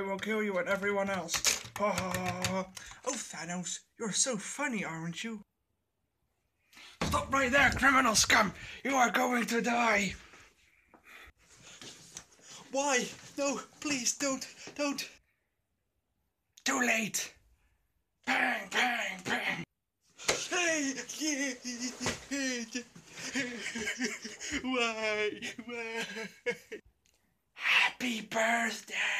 I will kill you and everyone else. Oh. Oh, Thanos, you're so funny, aren't you? Stop right there, criminal scum! You are going to die! Why? No, please don't, don't. Too late! Bang, bang, bang! Why? Why? Happy birthday!